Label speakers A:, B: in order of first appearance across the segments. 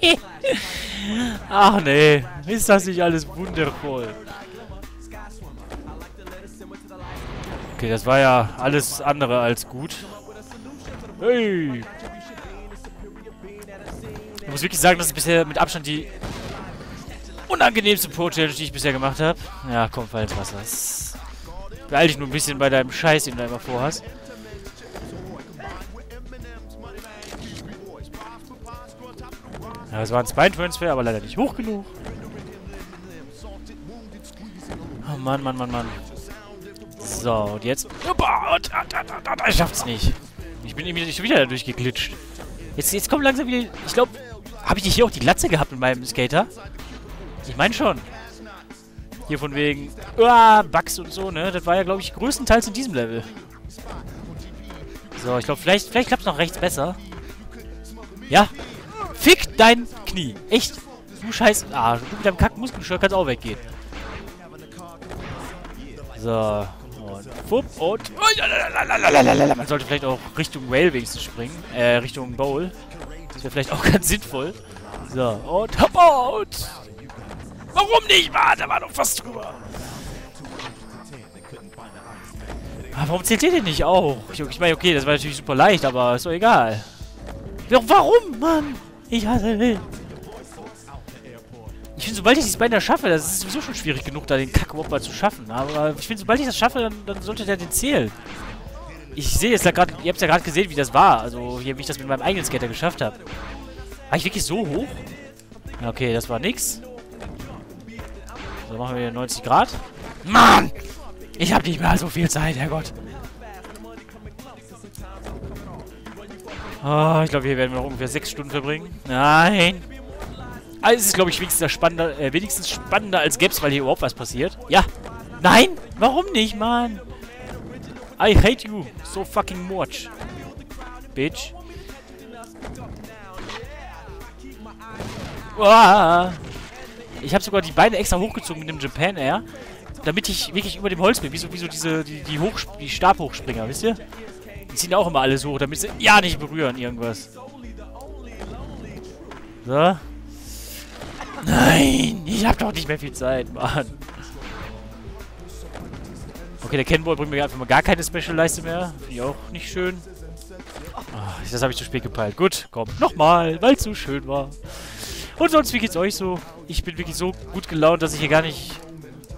A: Ach nee, ist das nicht alles wundervoll. Okay, das war ja alles andere als gut. Hey! Ich muss wirklich sagen, dass ich bisher mit Abstand die unangenehmste Pro-Challenge, die ich bisher gemacht habe. Ja, komm, fall ins Wasser. Beeil dich nur ein bisschen bei deinem Scheiß, den du immer vorhast. Ja, es war ein Spine-Transfer, aber leider nicht hoch genug. Oh Mann, Mann, Mann, Mann. So, und jetzt... Er schafft's nicht. Ich bin irgendwie schon wieder dadurch geglitscht. Jetzt, jetzt kommt langsam wieder... Ich glaube... Habe ich hier auch die Glatze gehabt mit meinem Skater? Ich meine schon. Hier von wegen... Uah, Bugs und so, ne? Das war ja, glaube ich, größtenteils in diesem Level. So, ich glaube, vielleicht, vielleicht klappt es noch rechts besser. Ja. Fick dein Knie. Echt. Du scheiß Arsch. Du mit deinem Kackmuskelschirr kannst auch weggehen. So. Und fupp und... Man sollte vielleicht auch Richtung Rail wenigstens springen. Äh, Richtung Bowl. Das wäre vielleicht auch ganz sinnvoll. So. Und hop out. Warum nicht, Mann? Da war doch fast drüber. Aber warum zählt ihr denn nicht auch? Ich meine, okay, das war natürlich super leicht, aber ist doch egal. Doch warum, Mann? Ich hasse Wild. Ich finde, sobald ich die Spider schaffe, das ist sowieso schon schwierig genug, da den mal zu schaffen. Aber ich finde, sobald ich das schaffe, dann, dann sollte der den zählen. Ich sehe jetzt da gerade, ihr habt ja gerade gesehen, wie das war. Also, hier, wie ich das mit meinem eigenen Skater geschafft habe. War ich wirklich so hoch? Okay, das war nix. So, machen wir hier 90 Grad. Mann! Ich habe nicht mehr so viel Zeit, Herrgott. Oh, ich glaube, hier werden wir noch ungefähr 6 Stunden verbringen. Nein! Also, es ist, glaube ich, wenigstens spannender, äh, wenigstens spannender als Gaps, weil hier überhaupt was passiert. Ja! Nein! Warum nicht, Mann? I hate you so fucking much. Bitch. Uah. Ich habe sogar die Beine extra hochgezogen mit dem Japan Air, damit ich wirklich über dem Holz bin. Wie so, wie so diese, die, die, Hoch, die Stabhochspringer, wisst ihr? Die ziehen auch immer alles hoch, damit sie ja nicht berühren irgendwas. So. Nein, ich habe doch nicht mehr viel Zeit, Mann. Okay, der Cannonball bringt mir einfach mal gar keine Special-Leiste mehr. Finde ich auch nicht schön. Ach, das habe ich zu spät gepeilt. Gut, komm, nochmal, weil es so schön war. Und sonst, wie geht's euch so? Ich bin wirklich so gut gelaunt, dass ich hier gar nicht...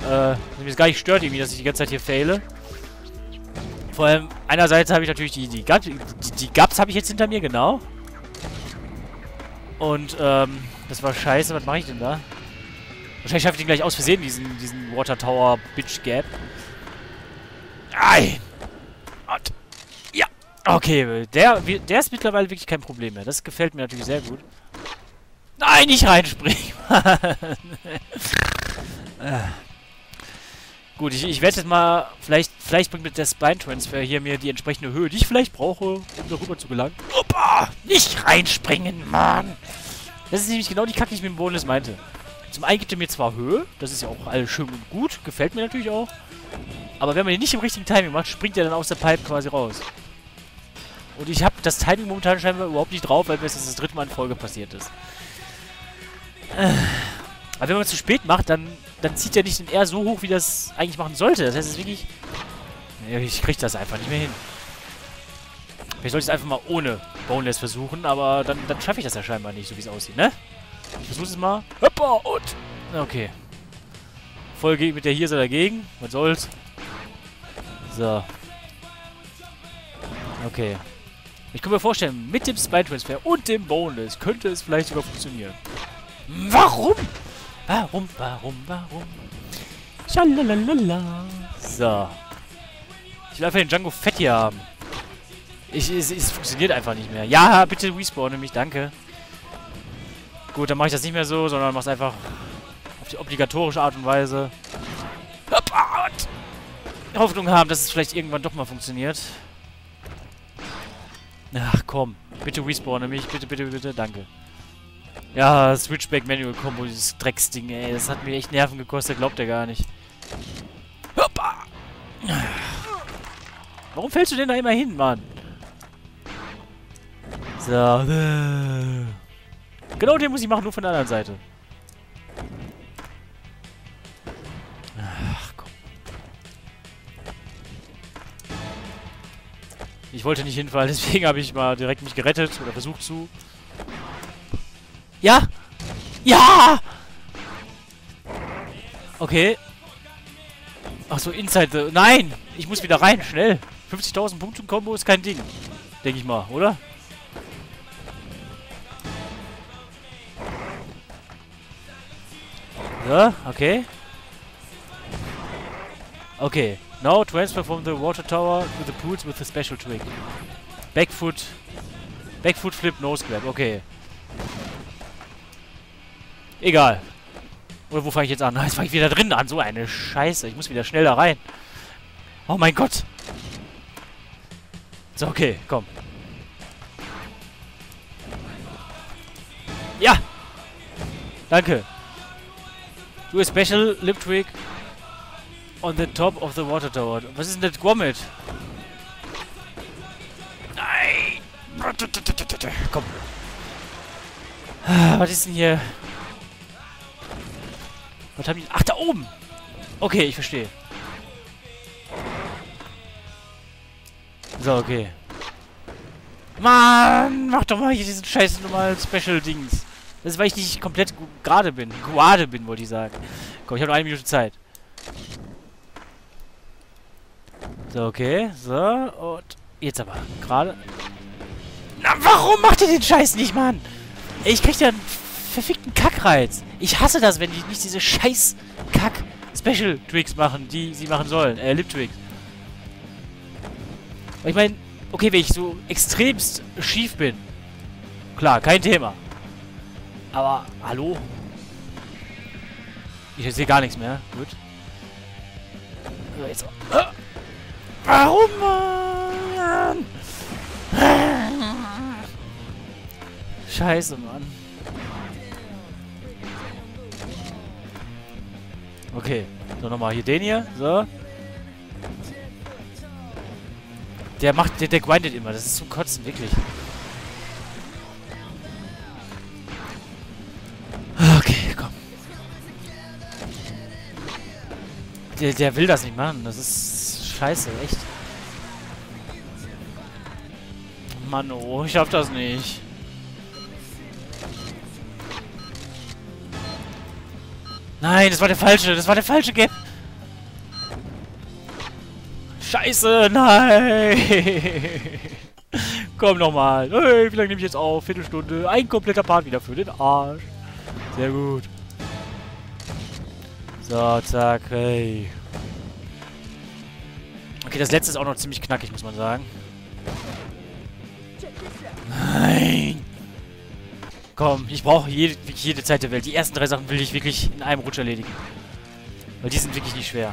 A: Äh, mir es gar nicht stört irgendwie, dass ich die ganze Zeit hier faile. Vor allem, einerseits habe ich natürlich die, die, Gaps, die, die Gaps habe ich jetzt hinter mir, genau. Und, ähm, das war scheiße. Was mache ich denn da? Wahrscheinlich schaffe ich den gleich aus Versehen, diesen, diesen Water Tower Bitch Gap. Ein! Und, ja! Okay, der, der ist mittlerweile wirklich kein Problem mehr. Das gefällt mir natürlich sehr gut. Nein, nicht reinspringen. Gut, ich, ich werde jetzt mal, vielleicht, vielleicht bringt der Spine-Transfer hier mir die entsprechende Höhe, die ich vielleicht brauche, um darüber zu gelangen. Opa! Nicht reinspringen, Mann! Das ist nämlich genau die Kacke, die ich mit dem Bonus meinte. Zum einen gibt er mir zwar Höhe, das ist ja auch alles schön und gut, gefällt mir natürlich auch. Aber wenn man ihn nicht im richtigen Timing macht, springt er dann aus der Pipe quasi raus. Und ich habe das Timing momentan scheinbar überhaupt nicht drauf, weil mir das das dritte Mal in Folge passiert ist. Aber wenn man es zu spät macht, dann, dann zieht er nicht den R so hoch, wie das eigentlich machen sollte. Das heißt, es ist wirklich... Ich krieg das einfach nicht mehr hin. Vielleicht sollte ich es einfach mal ohne Boneless versuchen, aber dann, dann schaffe ich das ja scheinbar nicht, so wie es aussieht, ne? Ich versuche es mal. Hoppa und... Okay. Folge mit der hier so dagegen. Was soll's? So. Okay. Ich kann mir vorstellen, mit dem Spine Transfer und dem Boneless könnte es vielleicht sogar funktionieren. Warum? Warum, warum, warum? Schalalala. So. Ich will einfach den Django Fett hier haben. Ich, es, es funktioniert einfach nicht mehr. Ja, bitte respawne mich, danke. Gut, dann mache ich das nicht mehr so, sondern mach's einfach auf die obligatorische Art und Weise. Hoffnung haben, dass es vielleicht irgendwann doch mal funktioniert. Ach komm, bitte respawne mich, bitte, bitte, bitte, danke. Ja, Switchback Manual Combo, dieses Drecksding, ey. Das hat mir echt Nerven gekostet, glaubt ihr gar nicht. Hoppa! Warum fällst du denn da immer hin, Mann? So. Genau den muss ich machen, nur von der anderen Seite. Ach, komm. Ich wollte nicht hinfallen, deswegen habe ich mal direkt mich gerettet oder versucht zu. Ja! Ja! Okay. Ach so, Inside the... Nein! Ich muss wieder rein, schnell. 50.000 Punkte Combo ist kein Ding. Denke ich mal, oder? So, okay. Okay. Now transfer from the water tower to the pools with a special trick. Backfoot. Backfoot flip, nose grab. Okay. Egal. Oder wo fange ich jetzt an? Jetzt fange ich wieder drin an. So eine Scheiße. Ich muss wieder schnell da rein. Oh mein Gott. So, okay. Komm. Ja. Danke. Do a special lip trick on the top of the water tower. Was ist denn das Grommet? Nein! Komm. Was ist denn hier? Was haben die... Ach, da oben! Okay, ich verstehe. So, okay. Mann, mach doch mal hier diesen scheiß normalen Special-Dings. Das ist, weil ich nicht komplett gerade bin. Guade bin, wollte ich sagen. Komm, ich habe noch eine Minute Zeit. So, okay. So, und jetzt aber. Gerade. Na, warum macht ihr den Scheiß nicht, Mann? Ich krieg ja einen verfickten Kackreiz. Ich hasse das, wenn die nicht diese scheiß Kack-Special-Tricks machen, die sie machen sollen. Äh, Lip-Tricks. Ich meine, okay, wenn ich so extremst schief bin. Klar, kein Thema. Aber, hallo? Ich sehe gar nichts mehr. Gut. So, jetzt. Äh, warum, Mann? Scheiße, Mann. Okay. So, nochmal hier den hier. So. Der macht, der, der grindet immer. Das ist zum Kotzen, wirklich. Der, der will das nicht machen. Das ist scheiße, echt. Mann, oh, ich schaff das nicht. Nein, das war der falsche. Das war der falsche Gap. Scheiße, nein. Komm nochmal. Hey, wie lange nehme ich jetzt auf? Viertelstunde. Ein kompletter Part wieder für den Arsch. Sehr gut. So, zack, hey. Okay, das letzte ist auch noch ziemlich knackig, muss man sagen. Nein! Komm, ich brauche jede, jede Zeit der Welt. Die ersten drei Sachen will ich wirklich in einem Rutsch erledigen. Weil die sind wirklich nicht schwer.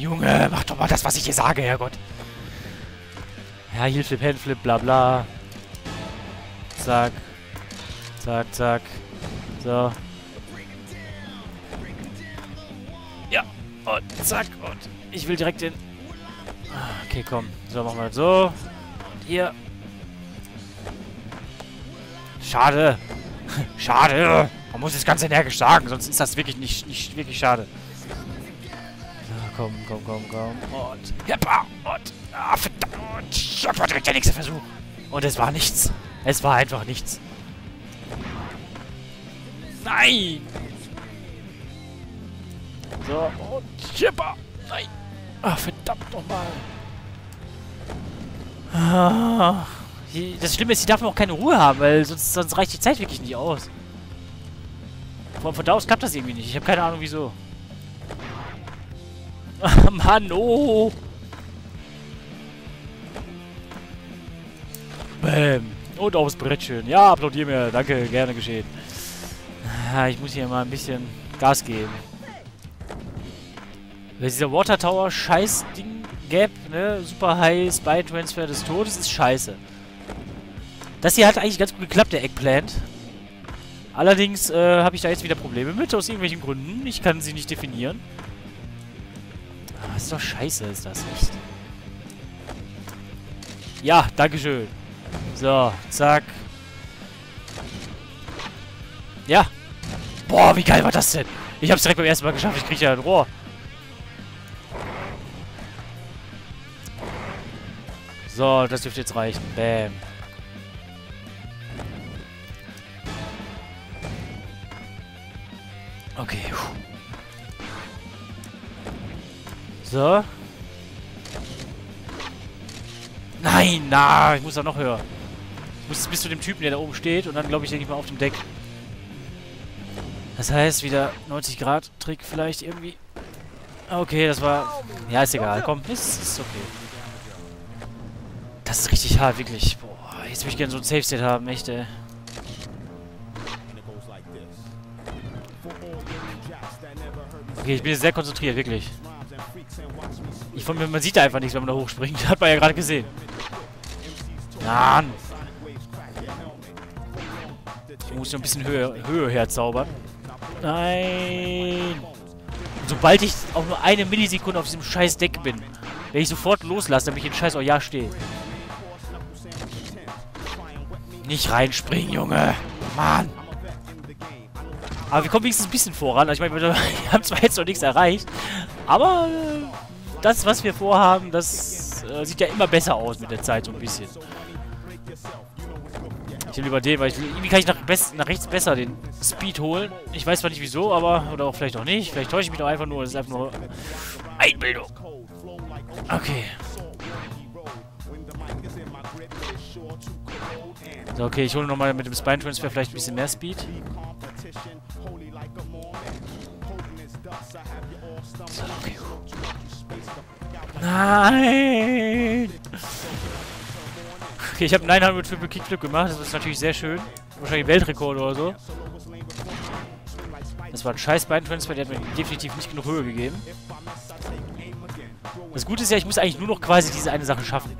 A: Junge, mach doch mal das, was ich hier sage, Herrgott. Ja, Heelflip, Handflip, bla bla. Zack. Zack, zack. So. Und zack. Und ich will direkt den... Okay, komm. So, machen wir so. Hier. Schade. schade. Man muss es ganz energisch sagen, sonst ist das wirklich nicht, nicht wirklich schade. Komm, komm, komm, komm. Und... Jeppa! Und... Ah, verdammt! Und... Jeppa, direkt der nächste Versuch. Und es war nichts. Es war einfach nichts. Nein! So, und Chipper. Nein. Ach, verdammt nochmal. Ah, das Schlimme ist, sie darf auch keine Ruhe haben, weil sonst, sonst reicht die Zeit wirklich nicht aus. Von, von da aus klappt das irgendwie nicht. Ich habe keine Ahnung, wieso. Mann, oh. Bäm. Und aufs Brettchen. Ja, applaudier mir. Danke, gerne geschehen. Ah, ich muss hier mal ein bisschen Gas geben. Dieser Water Tower scheiß Ding Gap, ne? Super High Spy Transfer des Todes ist scheiße. Das hier hat eigentlich ganz gut geklappt, der Eggplant. Allerdings äh, habe ich da jetzt wieder Probleme mit, aus irgendwelchen Gründen. Ich kann sie nicht definieren. Ah, ist doch scheiße, ist das nicht. Ja, dankeschön. So, zack. Ja. Boah, wie geil war das denn? Ich hab's direkt beim ersten Mal geschafft. Ich krieg ja ein Rohr. So, das dürfte jetzt reichen. Bam. Okay. Puh. So. Nein, na, ich muss da noch höher. Ich muss bis zu dem Typen, der da oben steht und dann, glaube ich, denke ich mal auf dem Deck. Das heißt, wieder 90 Grad Trick vielleicht irgendwie. Okay, das war... Ja, ist egal. Komm, ist, ist okay. Das ist richtig hart, wirklich. Boah, jetzt würde ich gerne so ein Safe-State haben, echt, ey. Okay, ich bin jetzt sehr konzentriert, wirklich. Ich, von, man sieht da einfach nichts, wenn man da hochspringt. Hat man ja gerade gesehen. Mann. Ich muss noch ein bisschen Höhe, Höhe herzaubern. Nein. Sobald ich auch nur eine Millisekunde auf diesem scheiß Deck bin, werde ich sofort loslassen, damit ich den scheiß ja stehe. Nicht reinspringen, Junge. Mann. Aber wir kommen wenigstens ein bisschen voran. Also ich meine, wir haben zwar jetzt noch nichts erreicht, aber äh, das, was wir vorhaben, das äh, sieht ja immer besser aus mit der Zeit so ein bisschen. Ich will lieber den, weil ich irgendwie kann ich nach, nach, rechts besser den Speed holen. Ich weiß zwar nicht wieso, aber, oder auch vielleicht auch nicht. Vielleicht täusche ich mich doch einfach nur. Das ist einfach nur Einbildung. Okay. So, okay, ich hole nochmal mit dem Spine Transfer vielleicht ein bisschen mehr Speed. Nein! Okay, ich habe 900 Triple Kickflip gemacht. Das ist natürlich sehr schön. Wahrscheinlich Weltrekord oder so. Das war ein scheiß Beintransfer, der hat mir definitiv nicht genug Höhe gegeben. Das Gute ist ja, ich muss eigentlich nur noch quasi diese eine Sache schaffen.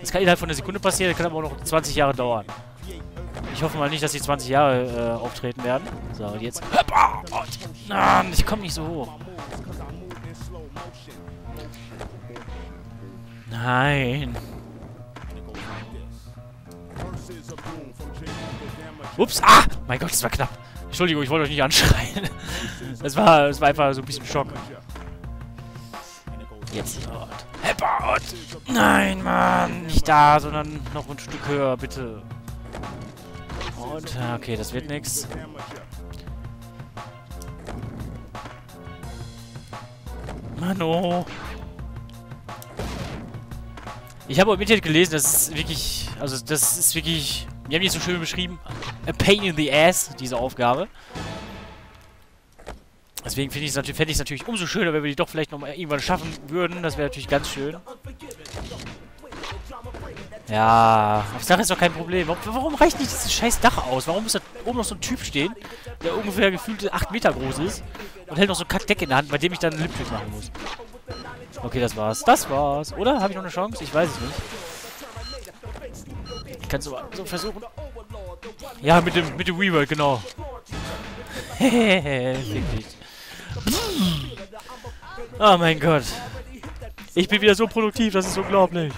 A: Das kann innerhalb von einer Sekunde passieren, das kann aber auch noch 20 Jahre dauern. Ich hoffe mal nicht, dass die 20 Jahre äh, auftreten werden. So, und jetzt... Nein, ich komme nicht so hoch. Nein. Ups, ah! Mein Gott, das war knapp. Entschuldigung, ich wollte euch nicht anschreien. Das war, das war einfach so ein bisschen Schock. Jetzt Headbutt. Nein, Mann. Nicht da, sondern noch ein Stück höher, bitte. Und, okay, das wird nichts. Mano. Ich habe im Internet gelesen, das ist wirklich, also das ist wirklich, wir haben die so schön beschrieben, a pain in the ass, diese Aufgabe. Deswegen finde ich es natürlich, natürlich umso schöner, wenn wir die doch vielleicht noch mal irgendwann schaffen würden. Das wäre natürlich ganz schön. Ja, auf Dach ist doch kein Problem. Warum reicht nicht dieses scheiß Dach aus? Warum muss da oben noch so ein Typ stehen, der ungefähr gefühlt 8 Meter groß ist und hält noch so ein Kackdeck in der Hand, bei dem ich dann einen Liptrick machen muss? Okay, das war's. Das war's. Oder? Habe ich noch eine Chance? Ich weiß es nicht. Ich kann so, so versuchen. Ja, mit dem, mit dem Reworld, genau. Hehehe, Oh mein Gott. Ich bin wieder so produktiv, das ist unglaublich.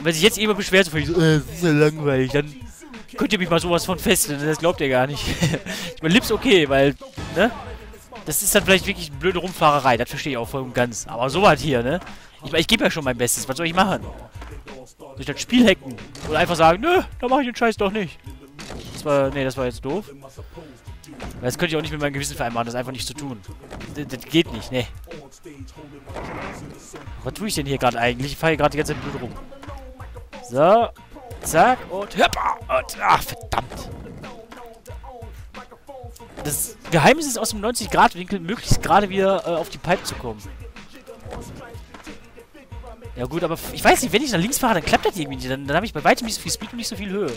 A: Und wenn sich jetzt jemand beschwert, so, so äh, das ist ja langweilig, dann könnt ihr mich mal sowas von fesseln. Das glaubt ihr gar nicht. ich meine, Lips okay, weil, ne? Das ist dann vielleicht wirklich eine blöde Rumfahrerei. Das verstehe ich auch voll und ganz. Aber sowas hier, ne? Ich, ich gebe ja schon mein Bestes. Was soll ich machen? Soll ich das Spiel hacken? Oder einfach sagen, nö, da mache ich den Scheiß doch nicht. Das war, nee, das war jetzt doof. Das könnte ich auch nicht mit meinem Gewissen vereinbaren, das einfach nicht zu tun. Das, das geht nicht, ne. Was tue ich denn hier gerade eigentlich? Ich fahre hier gerade die ganze Zeit blöd rum. So. Zack und hüppa. Und, ach, verdammt. Das Geheimnis ist aus dem 90-Grad-Winkel möglichst gerade wieder äh, auf die Pipe zu kommen. Ja gut, aber ich weiß nicht, wenn ich nach links fahre, dann klappt das irgendwie nicht. Dann, dann habe ich bei weitem nicht so viel Speed und nicht so viel Höhe.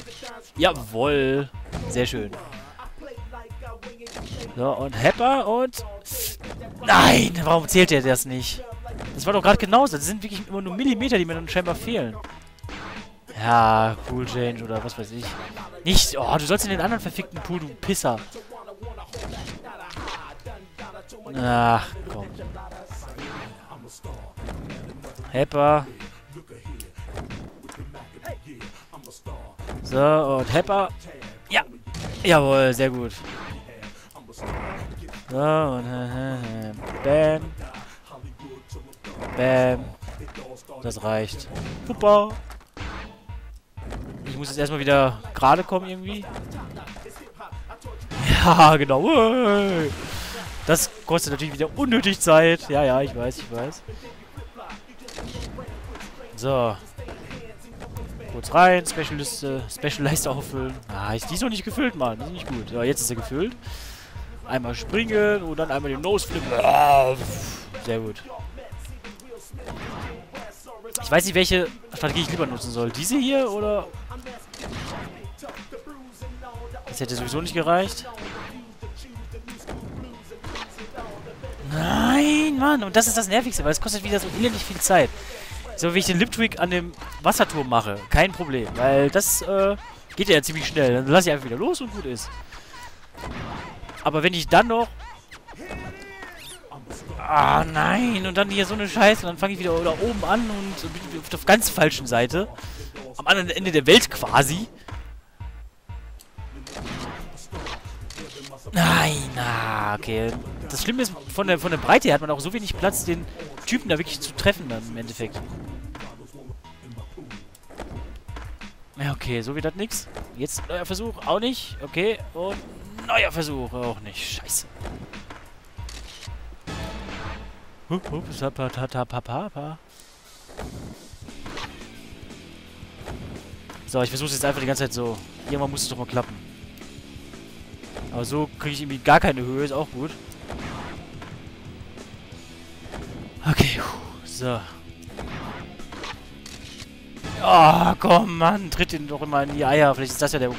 A: Jawoll. Sehr schön. So, und Hepper und... Nein, warum zählt der das nicht? Das war doch gerade genauso. Das sind wirklich immer nur Millimeter, die mir dann scheinbar fehlen. Ja, Pool Change oder was weiß ich. Nicht, oh, du sollst in den anderen verfickten Pool, du Pisser. Ach, komm. Hepper. So, und Hepper. Ja. Jawohl, sehr gut. So, und äh, äh, Bam. Bam. Das reicht. Super. Ich muss jetzt erstmal wieder gerade kommen irgendwie. Ja, genau. Das kostet natürlich wieder unnötig Zeit. Ja, ja, ich weiß, ich weiß. So. Kurz rein, Special-Liste, Special-Leiste auffüllen. Ah, ist die noch nicht gefüllt, Mann. Die ist nicht gut. Ja, jetzt ist er gefüllt. Einmal springen und dann einmal den Nose-Flip. Sehr gut. Ich weiß nicht, welche Strategie ich lieber nutzen soll. Diese hier oder... Das hätte sowieso nicht gereicht. Nein, Mann. Und das ist das Nervigste, weil es kostet wieder so elendig viel Zeit. So, wie ich den Lip-Tweak an dem Wasserturm mache. Kein Problem. Weil das äh, geht ja ziemlich schnell. Dann lasse ich einfach wieder los und gut ist. Aber wenn ich dann noch... Ah, nein. Und dann hier so eine Scheiße. Dann fange ich wieder da oben an und bin auf der ganz falschen Seite. Am anderen Ende der Welt quasi. Nein, na, okay. Das Schlimme ist, von der, von der Breite her hat man auch so wenig Platz, den Typen da wirklich zu treffen dann im Endeffekt. Ja, okay, so wird das nix. Jetzt neuer Versuch, auch nicht. Okay, und neuer Versuch, auch nicht. Scheiße. Hup, hup, So, ich versuche jetzt einfach die ganze Zeit so. Irgendwann muss es doch mal klappen. Aber so kriege ich irgendwie gar keine Höhe, ist auch gut. So. Oh, komm, Mann, tritt ihn doch immer in die Eier. Vielleicht ist das ja der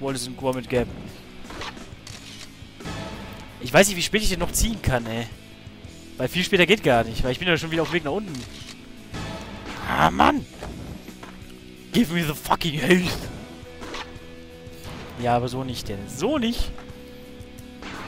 A: Wallace und Gromit Gap. Ich weiß nicht, wie spät ich den noch ziehen kann, ey. Weil viel später geht gar nicht, weil ich bin ja schon wieder auf dem Weg nach unten. Ah, Mann! Give me the fucking health! Ja, aber so nicht, denn. So nicht!